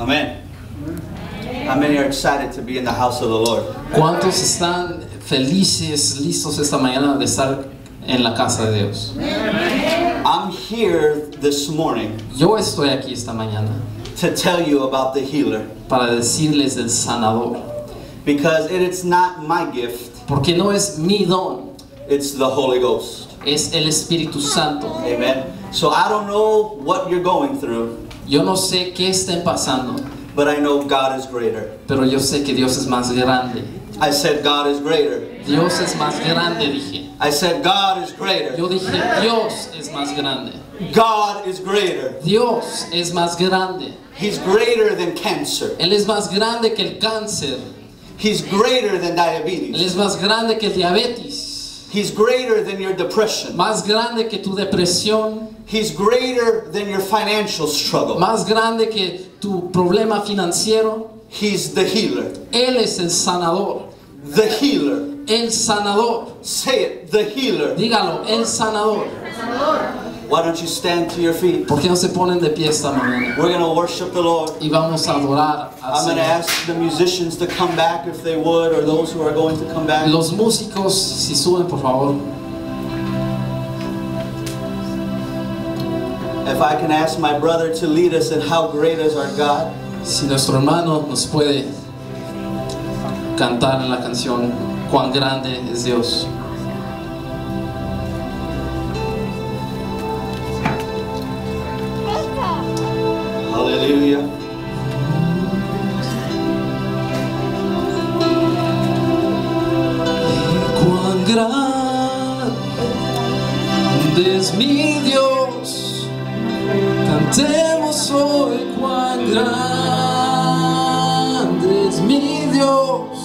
Amen. How many are excited to be in the house of the Lord? ¿Cuántos están felices, listos esta mañana de estar en la casa de Dios? I'm here this morning Yo estoy aquí esta mañana to tell you about the healer para decirles del sanador, because it is not my gift, porque no es mi don, it's the Holy Ghost. es el Espíritu Santo. Amen. So I don't know what you're going through, Yo no sé qué estén pasando, but I know God is greater. pero yo sé que Dios es más grande. I said, God is greater. Dios es más grande, dije. I said, God is greater. Yo dije, Dios es más grande. God is greater. Dios es más grande. He's greater than cancer. Él es más grande que el cáncer. He's greater than diabetes. Él es más grande que el diabetes. He's greater than your depression. Más grande que tu depresión. He's greater than your financial struggle. Más grande que tu problema financiero. He's the healer. Él es el sanador. The healer. El sanador. Say it, the healer. Dígalo, el sanador. Why don't you stand to your feet? ¿Por qué no se ponen de pie esta mañana? We're going to worship the Lord. Y vamos a adorar al I'm going to ask the musicians to come back if they would, or those who are going to come back. Los músicos, si suben por favor. If I can ask my brother to lead us in how great is our God. Si nuestro hermano nos puede cantar la canción Cuán grande es Dios. Hallelujah. Cuán grande es mi Dios. Cantemos hoy cuán grande es mi Dios.